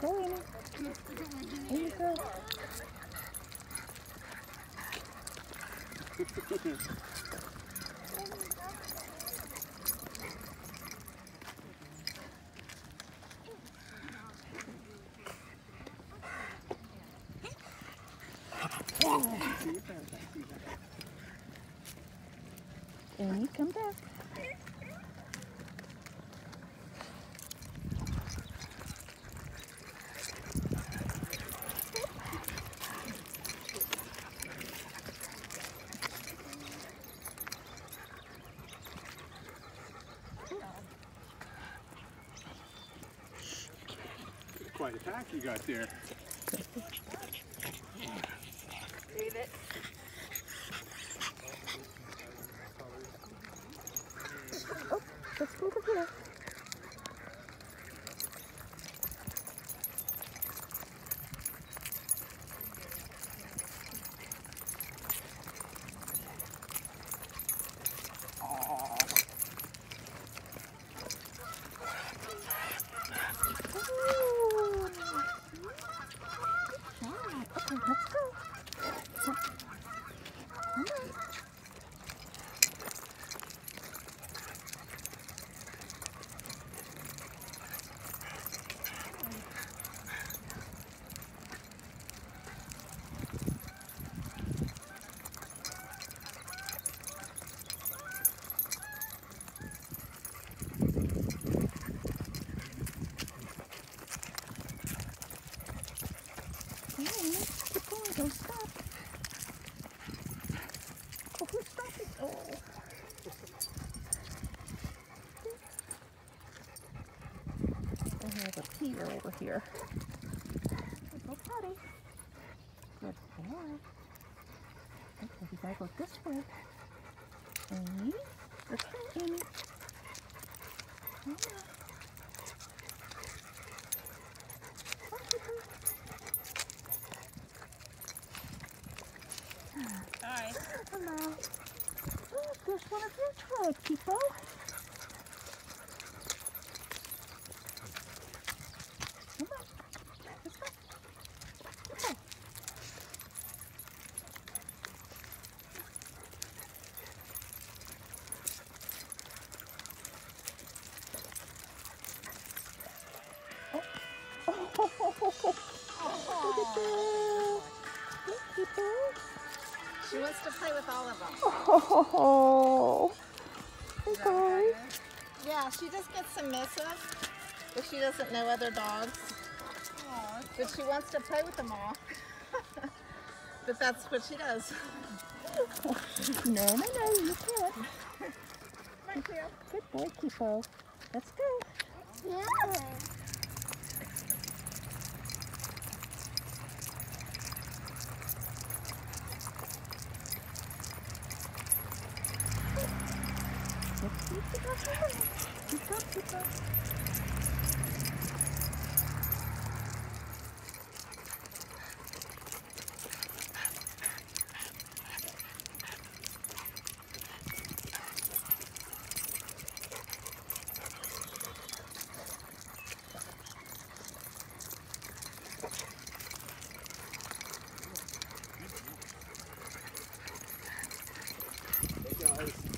Go, Anna. In you go. and come back. Quite a pack you got there. Leave it. Okay. Have a Peter over here. Good go potty. Good boy. Okay, we gotta go this way. Amy, this way, Amy. Come on. Come on, Peter. Hi. Hello. Oh, there's one of your tribe, people. Come on. Let's go. Come on. Oh. Look at that. Look, people. She wants to play with all of them. Oh, hey guys. Yeah, she just gets submissive, but she doesn't know other dogs. But she wants to play with them all. but that's what she does. No, no, no, you can't. Good boy, Kyi-bo. Let's go. Yeah. Let's keep